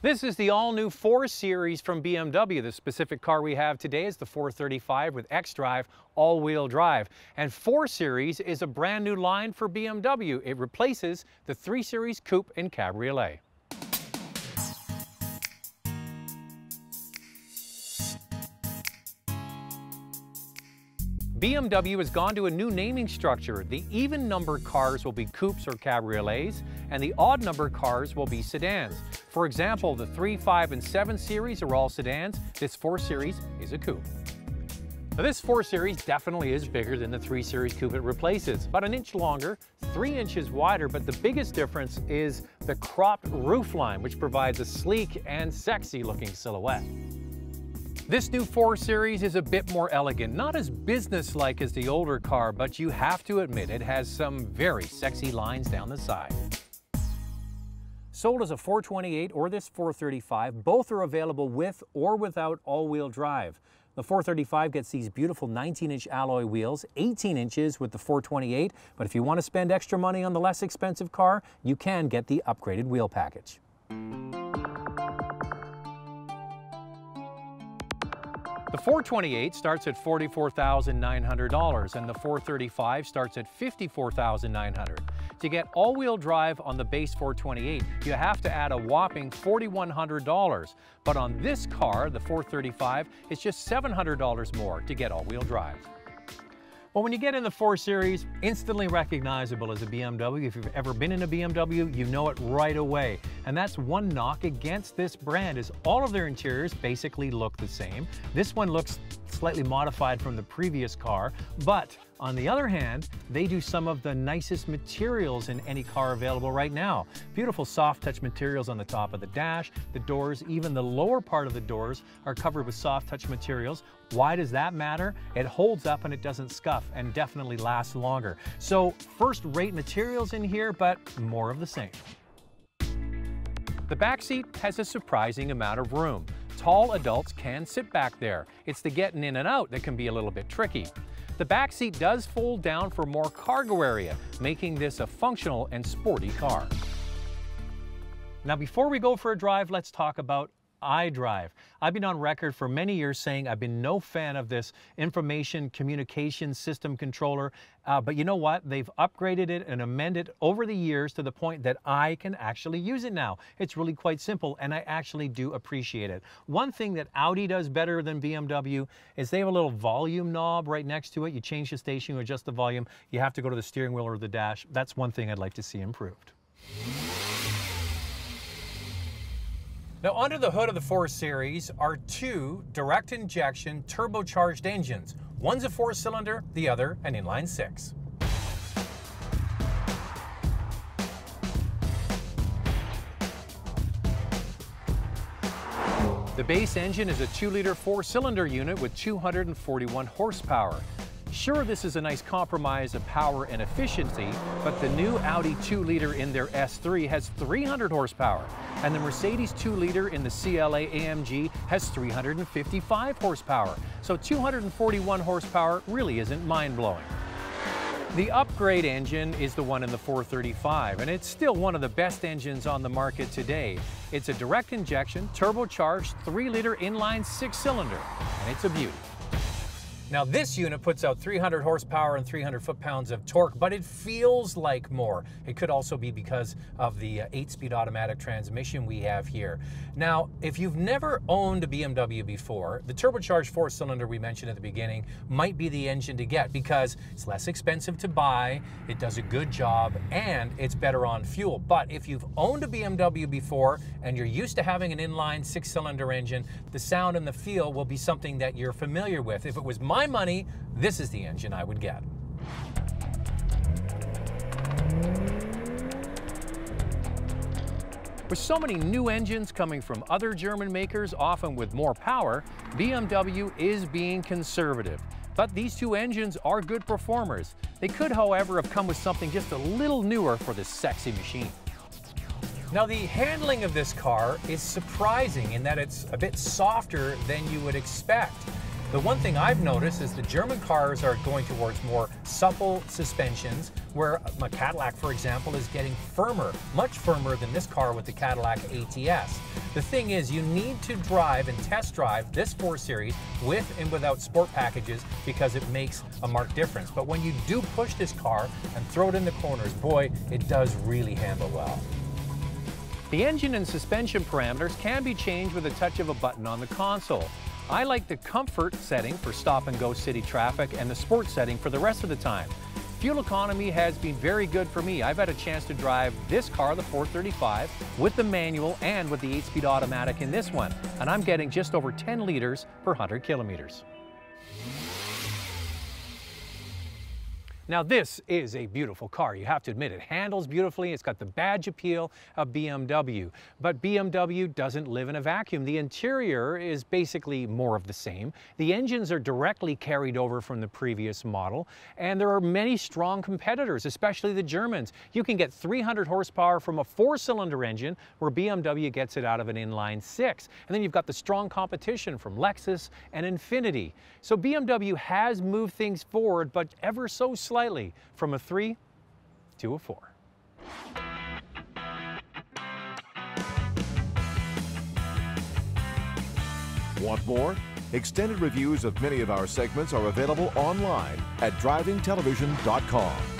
This is the all-new 4 Series from BMW. The specific car we have today is the 435 with xDrive all-wheel drive. And 4 Series is a brand new line for BMW. It replaces the 3 Series Coupe and Cabriolet. BMW has gone to a new naming structure. The even numbered cars will be coupes or cabriolets, and the odd numbered cars will be sedans. For example, the 3, 5, and 7 series are all sedans. This 4 series is a coupe. Now this 4 Series definitely is bigger than the 3 Series Coupe it replaces. About an inch longer, 3 inches wider, but the biggest difference is the cropped roofline, which provides a sleek and sexy looking silhouette. This new 4 Series is a bit more elegant, not as business-like as the older car, but you have to admit it has some very sexy lines down the side. Sold as a 428 or this 435, both are available with or without all-wheel drive. The 435 gets these beautiful 19-inch alloy wheels, 18 inches with the 428, but if you want to spend extra money on the less expensive car, you can get the upgraded wheel package. The 428 starts at $44,900 and the 435 starts at $54,900. To get all-wheel drive on the base 428, you have to add a whopping $4,100. But on this car, the 435, it's just $700 more to get all-wheel drive. Well, when you get in the 4 Series, instantly recognizable as a BMW. If you've ever been in a BMW, you know it right away. And that's one knock against this brand is all of their interiors basically look the same. This one looks slightly modified from the previous car, but on the other hand, they do some of the nicest materials in any car available right now. Beautiful soft touch materials on the top of the dash, the doors, even the lower part of the doors are covered with soft touch materials. Why does that matter? It holds up and it doesn't scuff and definitely lasts longer. So first rate materials in here, but more of the same. The back seat has a surprising amount of room. Tall adults can sit back there. It's the getting in and out that can be a little bit tricky. The back seat does fold down for more cargo area, making this a functional and sporty car. Now before we go for a drive, let's talk about iDrive. I've been on record for many years saying I've been no fan of this information communication system controller, uh, but you know what? They've upgraded it and amended it over the years to the point that I can actually use it now. It's really quite simple and I actually do appreciate it. One thing that Audi does better than BMW is they have a little volume knob right next to it. You change the station, you adjust the volume. You have to go to the steering wheel or the dash. That's one thing I'd like to see improved. Now under the hood of the 4 Series are two direct injection turbocharged engines. One's a four cylinder, the other an inline six. The base engine is a 2 liter 4 cylinder unit with 241 horsepower. Sure, this is a nice compromise of power and efficiency, but the new Audi 2-liter in their S3 has 300 horsepower, and the Mercedes 2-liter in the CLA AMG has 355 horsepower. So 241 horsepower really isn't mind-blowing. The upgrade engine is the one in the 435, and it's still one of the best engines on the market today. It's a direct injection, turbocharged 3-liter inline six-cylinder, and it's a beauty. Now this unit puts out 300 horsepower and 300 foot-pounds of torque, but it feels like more. It could also be because of the 8-speed uh, automatic transmission we have here. Now, if you've never owned a BMW before, the turbocharged four-cylinder we mentioned at the beginning might be the engine to get because it's less expensive to buy, it does a good job, and it's better on fuel. But if you've owned a BMW before and you're used to having an inline six-cylinder engine, the sound and the feel will be something that you're familiar with. If it was my my money, this is the engine I would get. With so many new engines coming from other German makers, often with more power, BMW is being conservative. But these two engines are good performers. They could, however, have come with something just a little newer for this sexy machine. Now the handling of this car is surprising in that it's a bit softer than you would expect. The one thing I've noticed is the German cars are going towards more supple suspensions, where my Cadillac, for example, is getting firmer, much firmer than this car with the Cadillac ATS. The thing is, you need to drive and test drive this 4 Series with and without sport packages because it makes a marked difference. But when you do push this car and throw it in the corners, boy, it does really handle well. The engine and suspension parameters can be changed with a touch of a button on the console. I like the comfort setting for stop and go city traffic and the sport setting for the rest of the time. Fuel economy has been very good for me. I've had a chance to drive this car, the 435, with the manual and with the 8-speed automatic in this one, and I'm getting just over 10 liters per 100 kilometers. Now this is a beautiful car, you have to admit it handles beautifully, it's got the badge appeal of BMW, but BMW doesn't live in a vacuum. The interior is basically more of the same. The engines are directly carried over from the previous model, and there are many strong competitors, especially the Germans. You can get 300 horsepower from a four-cylinder engine, where BMW gets it out of an inline six. And then you've got the strong competition from Lexus and Infiniti. So BMW has moved things forward, but ever so slightly slightly from a 3 to a 4. Want more? Extended reviews of many of our segments are available online at drivingtelevision.com.